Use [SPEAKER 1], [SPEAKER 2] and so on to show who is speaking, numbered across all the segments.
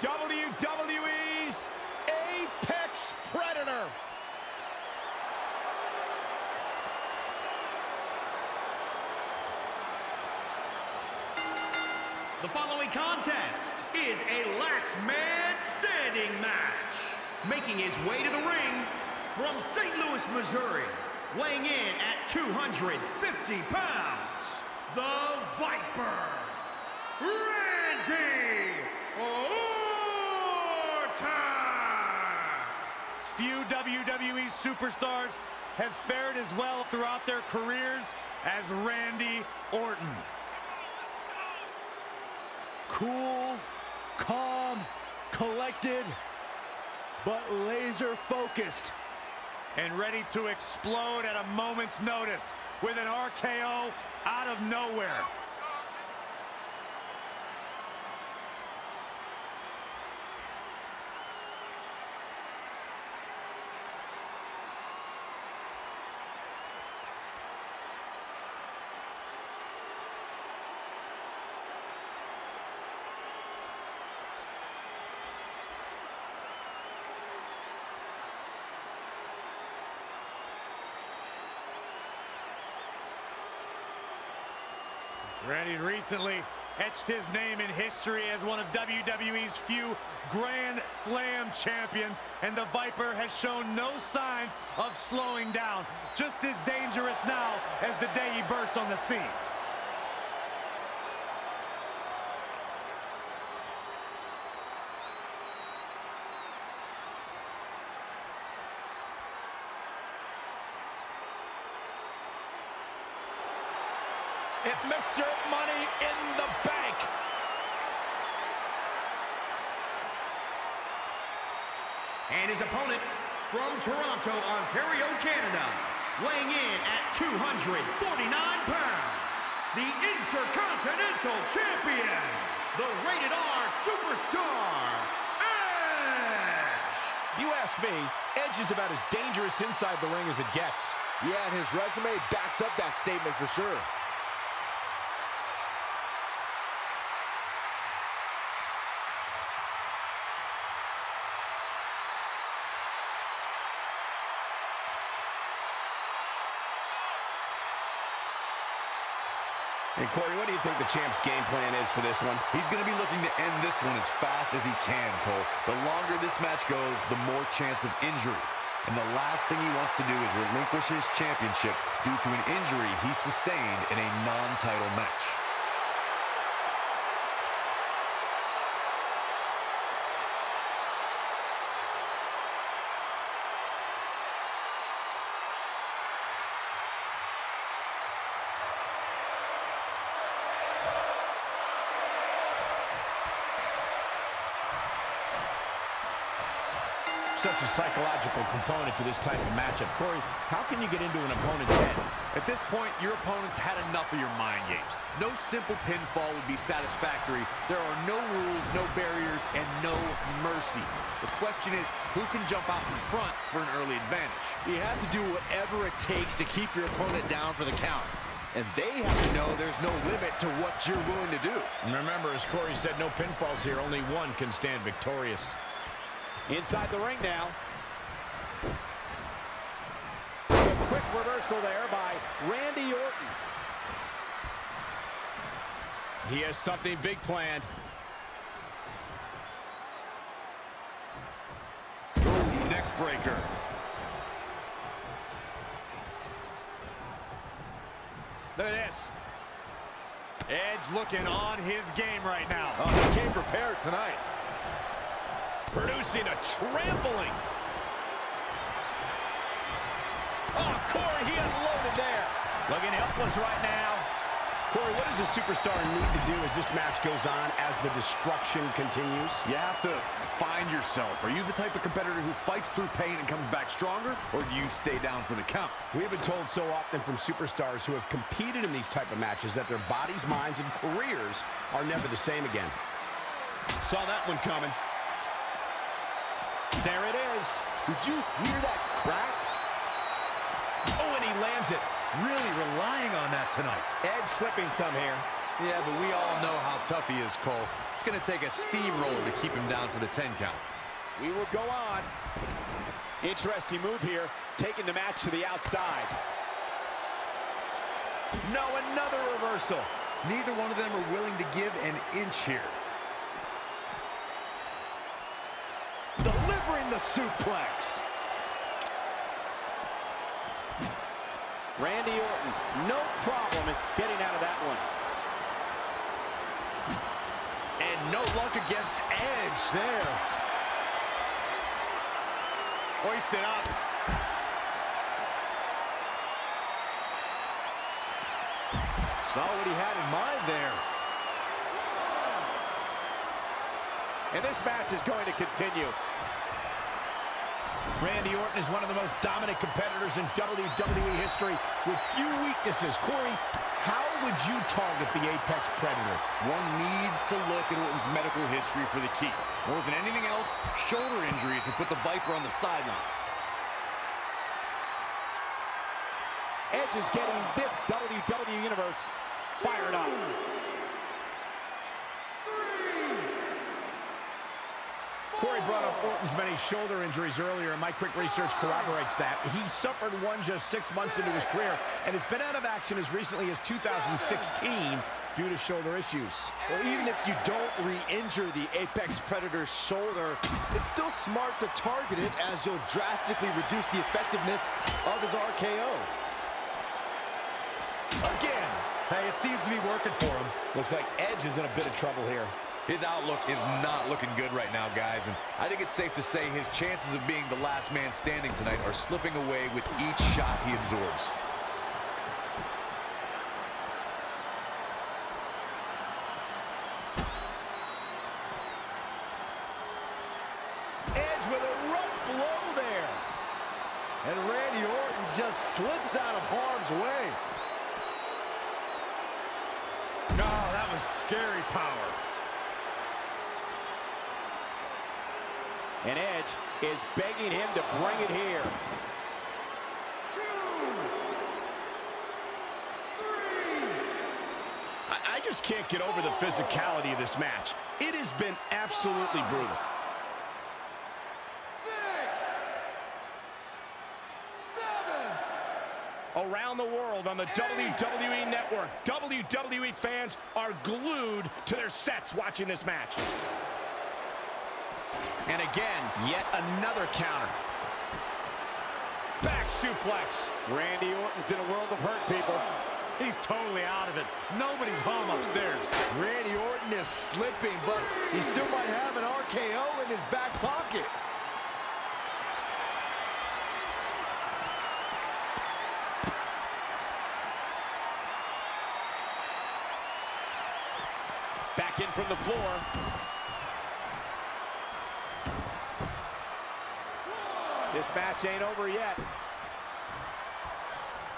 [SPEAKER 1] WWE's Apex Predator.
[SPEAKER 2] The following contest is a last man standing match. Making his way to the ring from St. Louis, Missouri, weighing in at 250 pounds, the Viper, Randy Orton!
[SPEAKER 3] Few WWE superstars have fared as well throughout their careers as Randy Orton.
[SPEAKER 1] Cool, calm, collected, but laser focused.
[SPEAKER 3] And ready to explode at a moment's notice with an RKO out of nowhere. Randy recently etched his name in history as one of WWE's few Grand Slam champions, and the Viper has shown no signs of slowing down. Just as dangerous now as the day he burst on the scene.
[SPEAKER 1] It's Mr. Money in the Bank.
[SPEAKER 2] And his opponent from Toronto, Ontario, Canada, weighing in at 249 pounds, the Intercontinental Champion, the Rated R Superstar, Edge!
[SPEAKER 1] You ask me, Edge is about as dangerous inside the ring as it gets. Yeah, and his resume backs up that statement for sure.
[SPEAKER 4] And Corey, what do you think the champ's game plan is for this one?
[SPEAKER 5] He's going to be looking to end this one as fast as he can, Cole. The longer this match goes, the more chance of injury. And the last thing he wants to do is relinquish his championship due to an injury he sustained in a non-title match.
[SPEAKER 6] Psychological component to this type of matchup. Corey, how can you get into an opponent's head?
[SPEAKER 5] At this point, your opponent's had enough of your mind games. No simple pinfall would be satisfactory. There are no rules, no barriers, and no mercy. The question is, who can jump out in front for an early advantage?
[SPEAKER 1] You have to do whatever it takes to keep your opponent down for the count. And they have to know there's no limit to what you're willing to do.
[SPEAKER 6] And remember, as Corey said, no pinfalls here. Only one can stand victorious.
[SPEAKER 1] Inside the ring now. A quick reversal there by Randy Orton.
[SPEAKER 3] He has something big planned.
[SPEAKER 5] Ooh, neck breaker.
[SPEAKER 3] Look at this. Edge looking on his game right now.
[SPEAKER 1] Oh, he came prepared tonight.
[SPEAKER 3] Producing a trampling. Corey, he unloaded there. Looking helpless right now.
[SPEAKER 6] Corey, what does a superstar need to do as this match goes on, as the destruction continues?
[SPEAKER 5] You have to find yourself. Are you the type of competitor who fights through pain and comes back stronger, or do you stay down for the count?
[SPEAKER 6] We have been told so often from superstars who have competed in these type of matches that their bodies, minds, and careers are never the same again.
[SPEAKER 3] Saw that one coming. There it is.
[SPEAKER 1] Did you hear that crack?
[SPEAKER 3] And he lands it.
[SPEAKER 5] Really relying on that tonight.
[SPEAKER 1] Edge slipping some here.
[SPEAKER 5] Yeah, but we all know how tough he is, Cole. It's going to take a steamroller to keep him down for the 10 count.
[SPEAKER 6] We will go on. Interesting move here, taking the match to the outside. No, another reversal.
[SPEAKER 5] Neither one of them are willing to give an inch here.
[SPEAKER 1] Delivering the suplex.
[SPEAKER 6] Randy Orton, no problem getting out of that one.
[SPEAKER 1] And no luck against Edge there.
[SPEAKER 3] Hoisted up.
[SPEAKER 1] Saw what he had in mind there.
[SPEAKER 6] And this match is going to continue.
[SPEAKER 3] Randy Orton is one of the most dominant competitors in WWE history with few weaknesses. Corey, how would you target the Apex Predator?
[SPEAKER 5] One needs to look at Orton's medical history for the key. More than anything else, shoulder injuries have put the Viper on the sideline.
[SPEAKER 6] Edge is getting this WWE Universe fired up.
[SPEAKER 3] Corey brought up Orton's many shoulder injuries earlier, and my quick research corroborates that. He suffered one just six months into his career and has been out of action as recently as 2016 due to shoulder issues.
[SPEAKER 1] Well, even if you don't re-injure the Apex Predator's shoulder, it's still smart to target it as you'll drastically reduce the effectiveness of his RKO. Again.
[SPEAKER 5] Hey, it seems to be working for him.
[SPEAKER 6] Looks like Edge is in a bit of trouble here.
[SPEAKER 5] His outlook is not looking good right now, guys, and I think it's safe to say his chances of being the last man standing tonight are slipping away with each shot he absorbs.
[SPEAKER 1] Edge with a rough blow there. And Randy Orton just slips out of harm's way.
[SPEAKER 3] No, that was scary power.
[SPEAKER 6] And Edge is begging him to bring it here.
[SPEAKER 3] I, I just can't get over the physicality of this match. It has been absolutely brutal. Around the world on the WWE Network, WWE fans are glued to their sets watching this match. And again, yet another counter. Back suplex.
[SPEAKER 6] Randy Orton's in a world of hurt, people.
[SPEAKER 3] He's totally out of it. Nobody's home upstairs.
[SPEAKER 1] Randy Orton is slipping, but he still might have an RKO in his back pocket.
[SPEAKER 6] Back in from the floor. This match ain't over yet.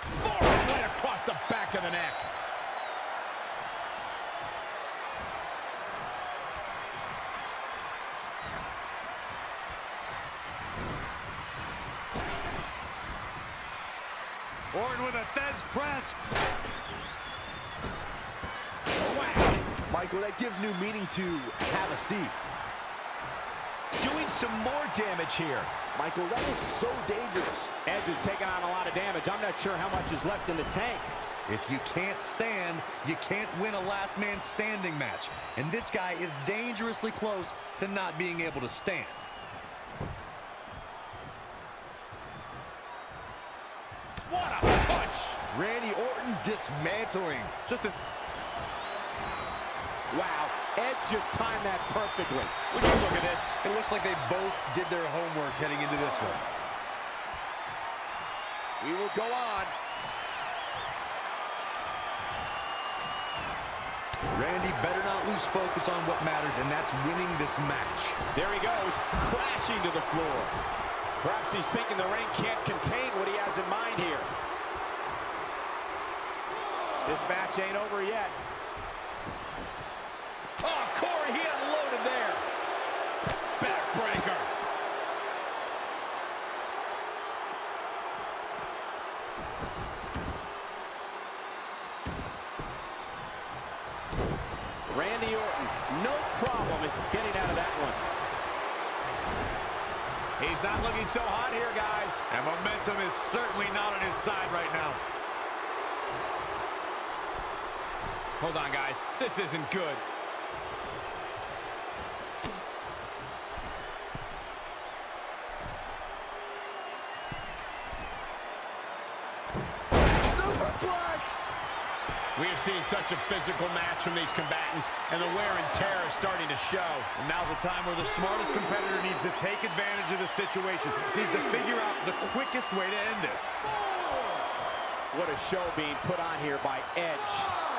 [SPEAKER 3] Forward right across the back of the neck. Orton with a Thesz press. Whack.
[SPEAKER 1] Michael, that gives new meaning to have a seat.
[SPEAKER 3] Doing some more damage here.
[SPEAKER 1] Michael, that is so dangerous.
[SPEAKER 6] Edge is taking on a lot of damage. I'm not sure how much is left in the tank.
[SPEAKER 5] If you can't stand, you can't win a last man standing match. And this guy is dangerously close to not being able to stand.
[SPEAKER 3] What a punch.
[SPEAKER 1] Randy Orton dismantling. Just a
[SPEAKER 6] Wow, Edge just timed that perfectly.
[SPEAKER 5] Would you look at this? It looks like they both did their homework heading into this one.
[SPEAKER 6] We will go on.
[SPEAKER 5] Randy better not lose focus on what matters, and that's winning this match.
[SPEAKER 6] There he goes, crashing to the floor. Perhaps he's thinking the ring can't contain what he has in mind here. This match ain't over yet.
[SPEAKER 3] Oh, Corey, he unloaded there. Backbreaker.
[SPEAKER 6] getting out of that one.
[SPEAKER 7] He's not looking so hot here, guys.
[SPEAKER 3] And momentum is certainly not on his side right now.
[SPEAKER 7] Hold on, guys. This isn't good.
[SPEAKER 1] Superplex!
[SPEAKER 7] We have seen such a physical match from these combatants, and the wear and tear is starting to show.
[SPEAKER 3] And now's the time where the smartest competitor needs to take advantage of the situation. Needs to figure out the quickest way to end this.
[SPEAKER 6] What a show being put on here by Edge.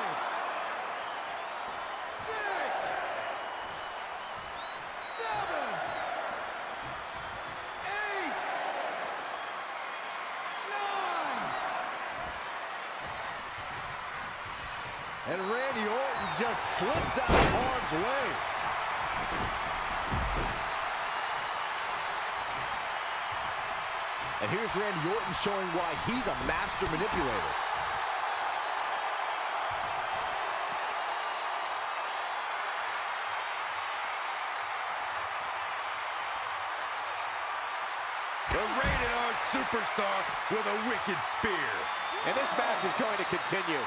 [SPEAKER 1] And Randy Orton just slips out of harm's way. And here's Randy Orton showing why he's a master manipulator.
[SPEAKER 5] The rated R superstar with a wicked spear.
[SPEAKER 6] And this match is going to continue.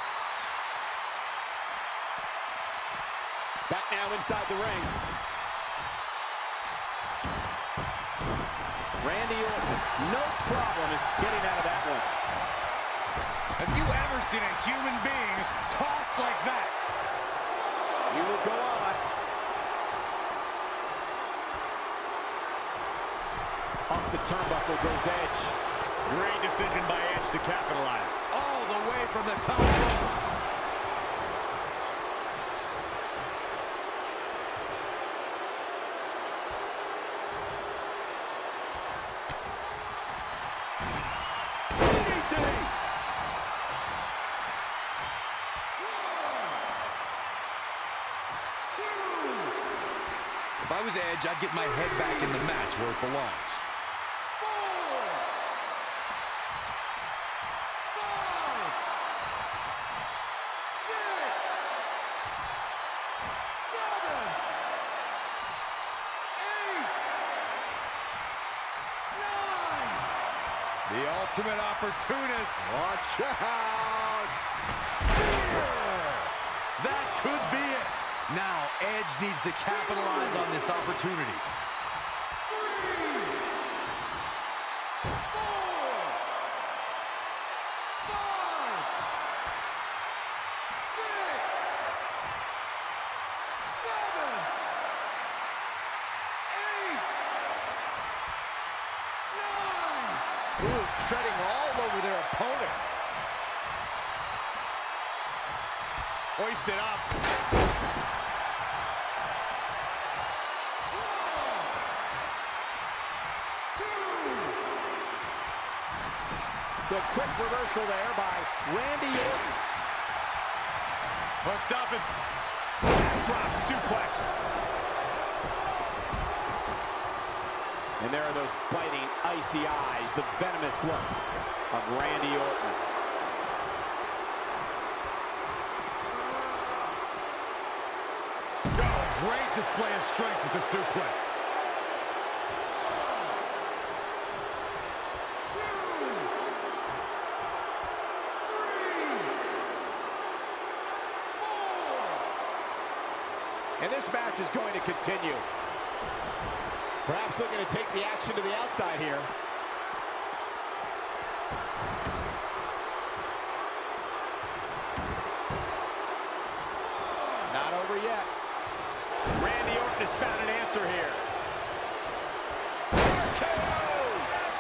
[SPEAKER 6] Now inside the ring. Randy Orton, no problem getting out of that one.
[SPEAKER 3] Have you ever seen a human being tossed like that?
[SPEAKER 6] He will go on. Up the turnbuckle goes Edge.
[SPEAKER 3] Great decision by Edge to capitalize. All the way from the top rope.
[SPEAKER 5] If I was Edge, I'd get my head back in the match where it belongs.
[SPEAKER 3] The ultimate opportunist.
[SPEAKER 1] Watch out! Spear!
[SPEAKER 3] That could be it.
[SPEAKER 5] Now, Edge needs to capitalize on this opportunity.
[SPEAKER 1] Treading all over their opponent.
[SPEAKER 3] Hoisted up.
[SPEAKER 6] The quick reversal there by Randy Orton.
[SPEAKER 3] Hooked up and drop suplex.
[SPEAKER 6] And there are those biting, icy eyes, the venomous look of Randy Orton.
[SPEAKER 3] Oh, great display of strength with the suplex.
[SPEAKER 6] And this match is going to continue. Perhaps looking to take the action to the outside here. Not over yet. Randy Orton has found an answer here.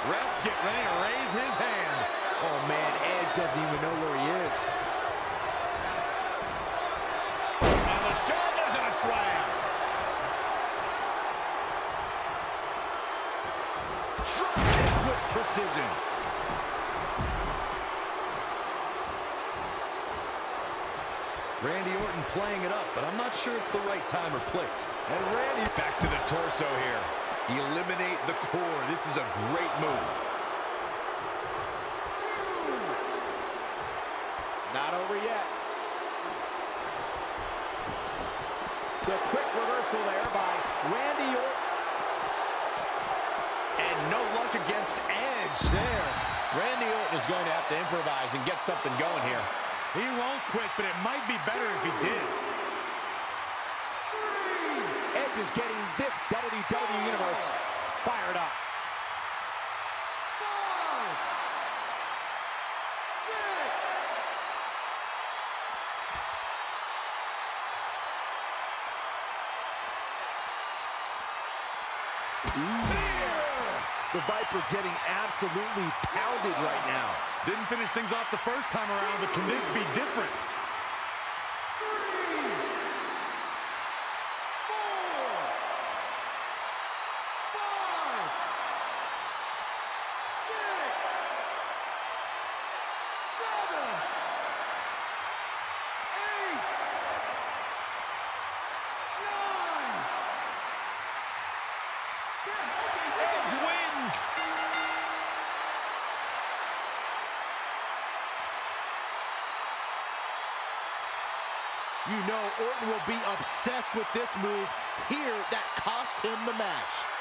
[SPEAKER 3] Ref get ready to raise his hand.
[SPEAKER 1] Oh man, Edge doesn't even know where he is.
[SPEAKER 3] On the shoulders and a slam.
[SPEAKER 1] Drop kick with precision.
[SPEAKER 5] Randy Orton playing it up, but I'm not sure it's the right time or place.
[SPEAKER 1] And Randy
[SPEAKER 3] Back to the torso here.
[SPEAKER 5] Eliminate the core. This is a great move.
[SPEAKER 6] Not over yet. The quick reversal there by
[SPEAKER 1] luck against Edge there.
[SPEAKER 8] Randy Orton is going to have to improvise and get something going here.
[SPEAKER 5] He won't quit, but it might be better if he did.
[SPEAKER 6] Edge is getting this WWE Universe fired up.
[SPEAKER 1] The Viper getting absolutely pounded right now.
[SPEAKER 5] Didn't finish things off the first time around, but can this be different?
[SPEAKER 1] Know Orton will be obsessed with this move here that cost him the match.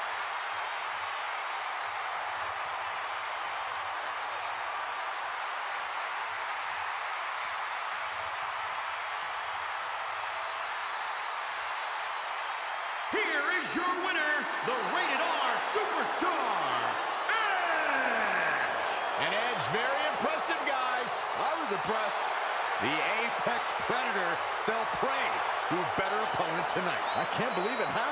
[SPEAKER 5] To a better opponent tonight.
[SPEAKER 1] I can't believe it happened.